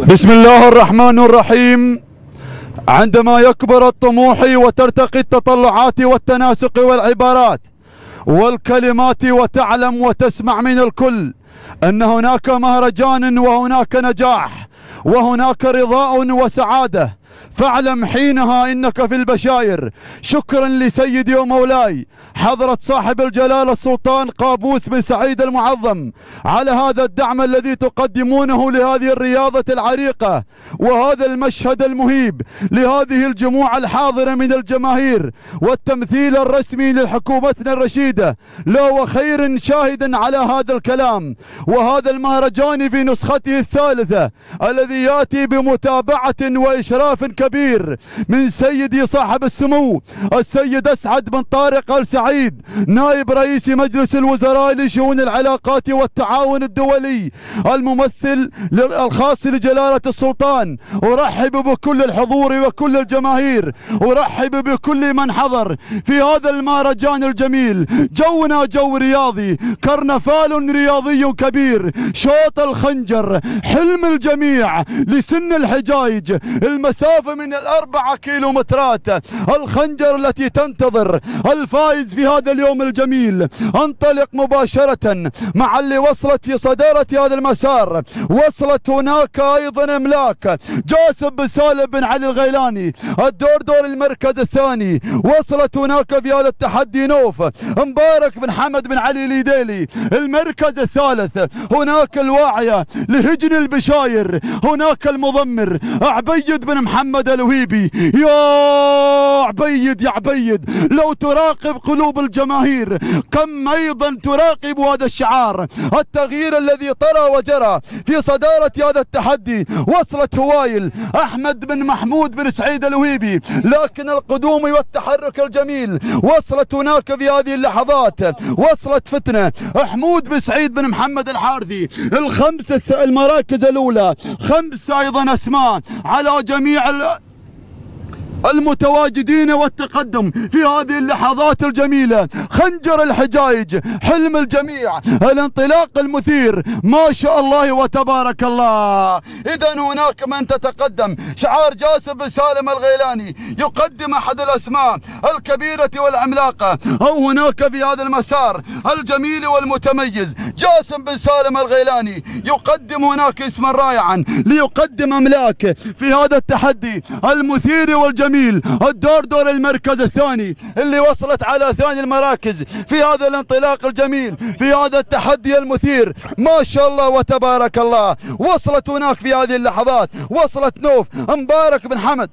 بسم الله الرحمن الرحيم. عندما يكبر الطموح وترتقي التطلعات والتناسق والعبارات والكلمات وتعلم وتسمع من الكل أن هناك مهرجان وهناك نجاح وهناك رضاء وسعادة فاعلم حينها إنك في البشاير. شكرا لسيدي ومولاي حضرة صاحب الجلالة السلطان قابوس بن سعيد المعظم على هذا الدعم الذي تقدمونه لهذه الرياضة العريقة وهذا المشهد المهيب لهذه الجموع الحاضرة من الجماهير والتمثيل الرسمي لحكومتنا الرشيدة. لا وخير شاهدا على هذا الكلام. وهذا المهرجان في نسخته الثالثة الذي يأتي بمتابعة وإشراف كبير من سيدي صاحب السمو السيد أسعد بن طارق آل سعيد نائب رئيس مجلس الوزراء لشؤون العلاقات والتعاون الدولي الممثل الخاص لجلالة السلطان. أرحب بكل الحضور وكل الجماهير أرحب بكل من حضر في هذا المهرجان الجميل. جونا جو رياضي كرنفال رياضي كبير شوط الخنجر حلم الجميع لسن الحجايج المسافة من الأربعة كيلومترات. الخنجر التي تنتظر. الفائز في هذا اليوم الجميل. انطلق مباشرة مع اللي وصلت في صدارة هذا المسار. وصلت هناك أيضا أملاك. جاسم بن سالم بن علي الغيلاني. الدور دور المركز الثاني. وصلت هناك في هذا التحدي نوف. مبارك بن حمد بن علي اليديلي المركز الثالث. هناك الواعية لهجن البشاير. هناك المضمر. عبيد بن محمد الوهيبي يا عبيد يا عبيد. لو تراقب قلوب الجماهير كم أيضا تراقب هذا الشعار؟ التغيير الذي طرى وجرى في صدارة هذا التحدي وصلت هوايل. أحمد بن محمود بن سعيد الوهيبي لكن القدوم والتحرك الجميل وصلت هناك في هذه اللحظات. وصلت فتنة. حمود بن سعيد بن محمد الحارثي. الخمس المراكز الأولى. خمسة أيضا أسماء على جميع المتواجدين والتقدم في هذه اللحظات الجميلة. خنجر الحجايج حلم الجميع الانطلاق المثير. ما شاء الله وتبارك الله. إذا هناك من تتقدم. شعار جاسم بن سالم الغيلاني يقدم أحد الأسماء الكبيرة والعملاقة. أو هناك في هذا المسار الجميل والمتميز جاسم بن سالم الغيلاني يقدم هناك اسما رائعا ليقدم أملاك في هذا التحدي المثير والجميل. جميل. الدور دور المركز الثاني اللي وصلت على ثاني المراكز. في هذا الانطلاق الجميل في هذا التحدي المثير. ما شاء الله وتبارك الله. وصلت هناك في هذه اللحظات. وصلت نوف. مبارك بن حمد.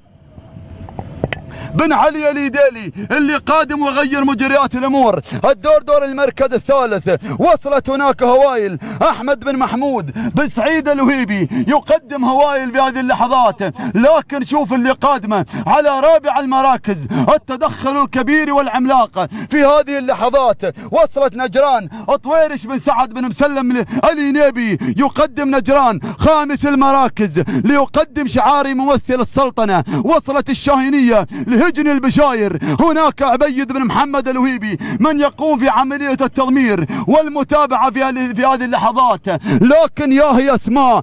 بن علي اليديلي اللي قادم وغير مجريات الأمور. الدور دور المركز الثالث. وصلت هناك هوايل. أحمد بن محمود بن سعيد الوهيبي يقدم هوايل في هذه اللحظات. لكن شوف اللي قادمة على رابع المراكز. التدخل الكبير والعملاق في هذه اللحظات. وصلت نجران. طويرش بن سعد بن مسلم الينيبي يقدم نجران. خامس المراكز ليقدم شعاري ممثل السلطنة. وصلت الشاهينية لهجن البشاير. هناك عبيد بن محمد الوهيبي من يقوم في عملية التضمير والمتابعة في هذه اللحظات. لكن يا اسماء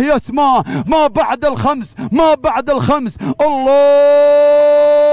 يا اسماء ما بعد الخمس ما بعد الخمس. الله!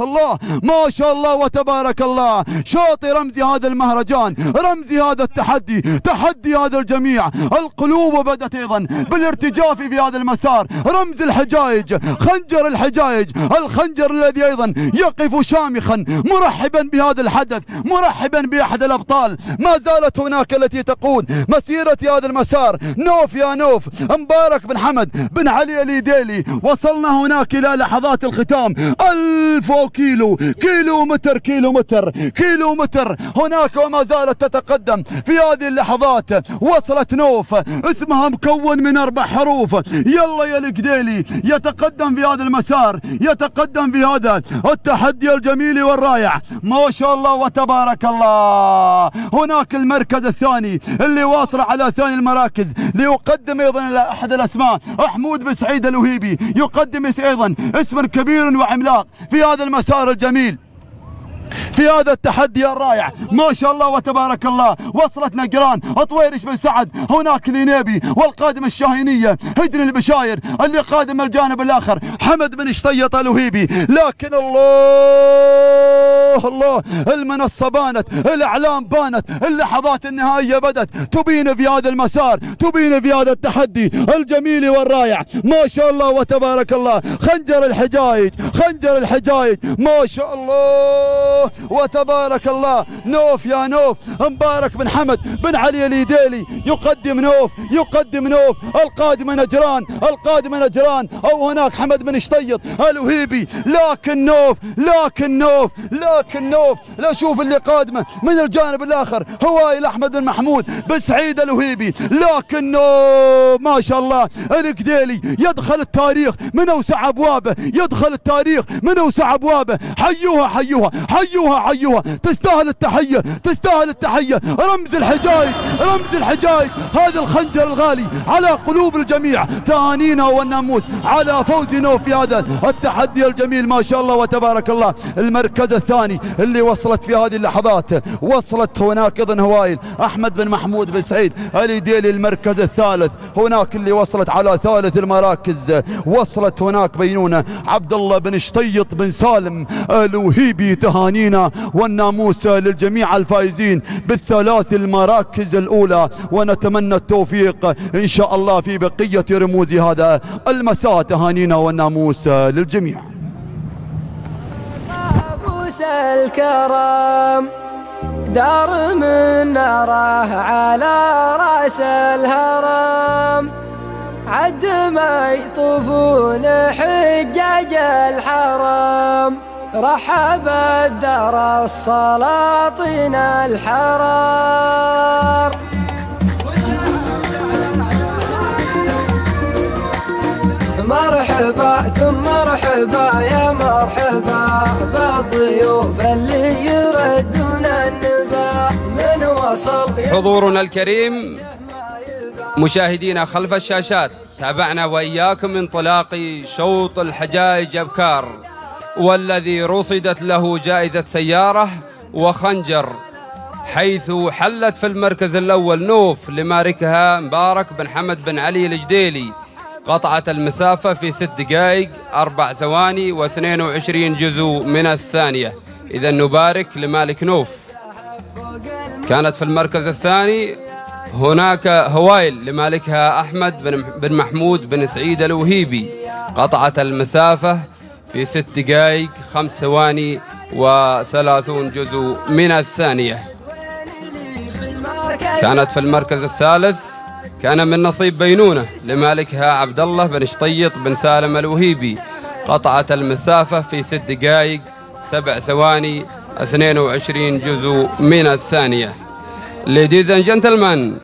الله ما شاء الله وتبارك الله. شاطي رمزي هذا المهرجان رمزي هذا التحدي تحدي هذا الجميع. القلوب بدأت أيضا بالارتجاف في هذا المسار. رمز الحجايج خنجر الحجايج. الخنجر الذي أيضا يقف شامخا مرحبا بهذا الحدث مرحبا بأحد الأبطال. ما زالت هناك التي تقود مسيرة هذا المسار. نوف يا نوف. مبارك بن حمد بن علي اليديلي وصلنا هناك إلى لحظات الختام. ألف كيلو كيلو متر كيلو متر كيلو متر هناك وما زالت تتقدم في هذه اللحظات. وصلت نوف. اسمها مكون من أربع حروف. يلا يا القديلي يتقدم في هذا المسار يتقدم في هذا التحدي الجميل والرائع. ما شاء الله وتبارك الله. هناك المركز الثاني اللي واصل على ثاني المراكز ليقدم أيضا أحد الأسماء. حمود بن سعيد الوهيبي يقدم أيضا اسم كبير وعملاق في هذا المسار الجميل. في هذا التحدي الرائع ما شاء الله وتبارك الله وصلت نقران طويرش بن سعد هناك الينيبي والقادم الشاهينية هدن البشاير اللي قادم الجانب الآخر حمد بن شطيط الوهيبي لكن الله الله المنصة بانت الإعلام بانت اللحظات النهائية بدت. تبين في هذا المسار تبين في هذا التحدي الجميل والرائع. ما شاء الله وتبارك الله. خنجر الحجايج خنجر الحجايج ما شاء الله وتبارك الله. نوف يا نوف. مبارك بن حمد بن علي اليديلي يقدم نوف يقدم نوف. القادم نجران القادم نجران. أو هناك حمد بن شطيط الوهيبي. لكن نوف لكن نوف لكن نوف لا شوف اللي قادمه. من الجانب الآخر هوايل احمد بن محمود بن سعيد الوهيبي. لكن نوف ما شاء الله. القديلي يدخل التاريخ من أوسع أبوابه. يدخل التاريخ من أوسع أبوابه. حيوها حيوها حيوها حيوها. تستاهل التحية تستاهل التحية. رمز الحجايج رمز الحجايج. هذا الخنجر الغالي على قلوب الجميع. تهانينا والناموس على فوز نوف في هذا التحدي الجميل ما شاء الله وتبارك الله. المركز الثاني. اللي وصلت في هذه اللحظات. وصلت هناك أيضا هوايل أحمد بن محمود بن سعيد اليديلي المركز الثالث. هناك اللي وصلت على ثالث المراكز. وصلت هناك بينونة. عبد الله بن شطيط بن سالم الوهيبي تهانينا والناموس للجميع الفائزين بالثلاث المراكز الأولى. ونتمنى التوفيق إن شاء الله في بقية رموز هذا المساء. تهانينا والناموس للجميع. ابوس الكرم دار من ناره على رأس الهرم. عد ما يطوفون حجاج الحرم رحب الدار السلاطين الحرار مرحبا ثم مرحبا يا مرحبا. بالضيوف اللي يردون النبا من وصل حضورنا الكريم مشاهدينا خلف الشاشات تابعنا وإياكم انطلاق شوط الحجاج أبكار والذي رصدت له جائزة سيارة وخنجر حيث حلت في المركز الأول نوف لماركها مبارك بن حمد بن علي الجديلي. قطعت المسافة في ست دقائق أربع ثواني واثنين وعشرين جزء من الثانية. إذا نبارك لمالك نوف. كانت في المركز الثاني هناك هوايل لمالكها أحمد بن بن محمود بن سعيد الوهيبي. قطعت المسافة في ست دقائق خمس ثواني وثلاثون جزء من الثانية. كانت في المركز الثالث كان من نصيب بينونة لمالكها عبد الله بن شطيط بن سالم الوهيبي. قطعت المسافة في ست دقائق سبع ثواني 22 جزء من الثانية. Ladies and gentlemen.